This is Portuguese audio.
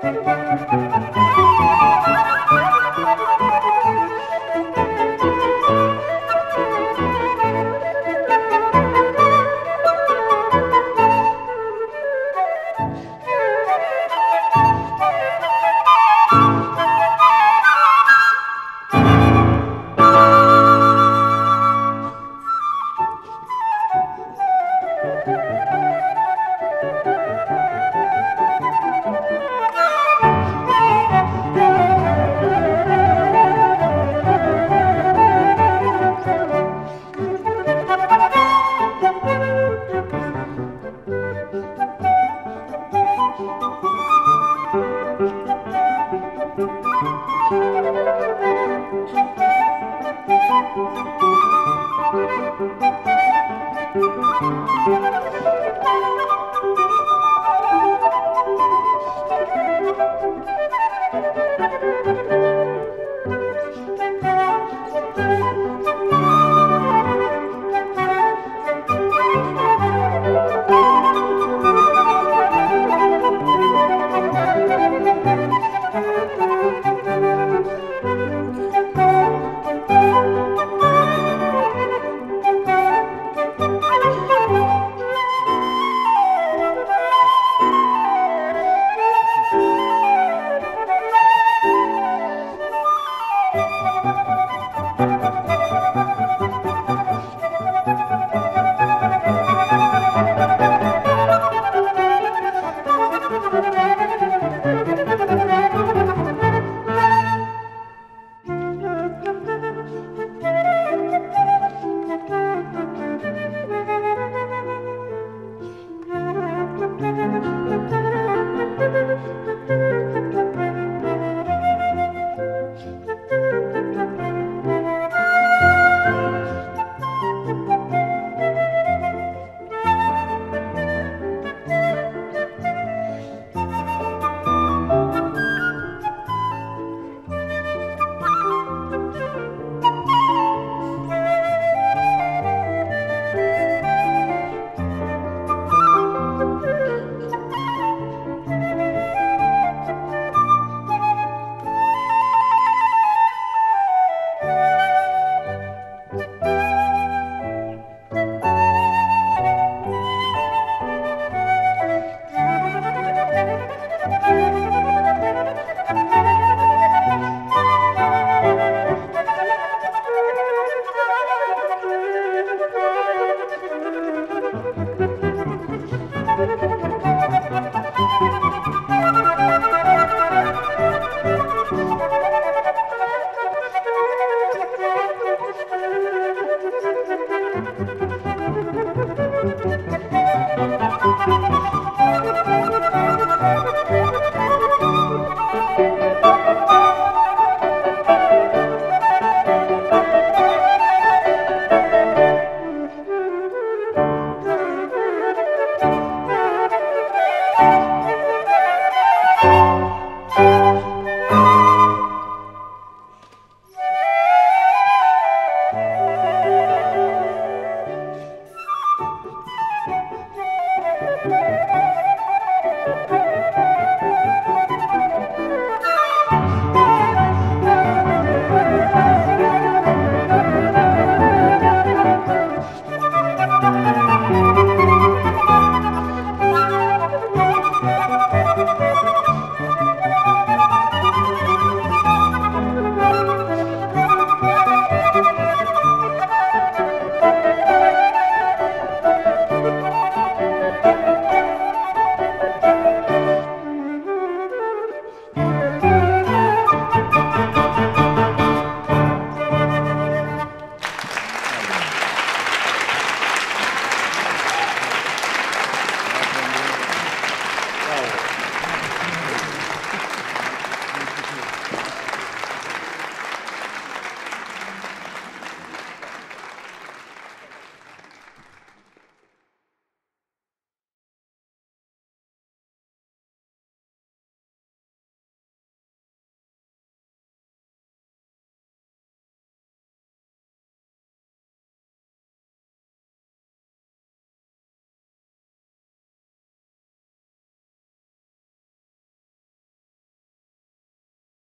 Música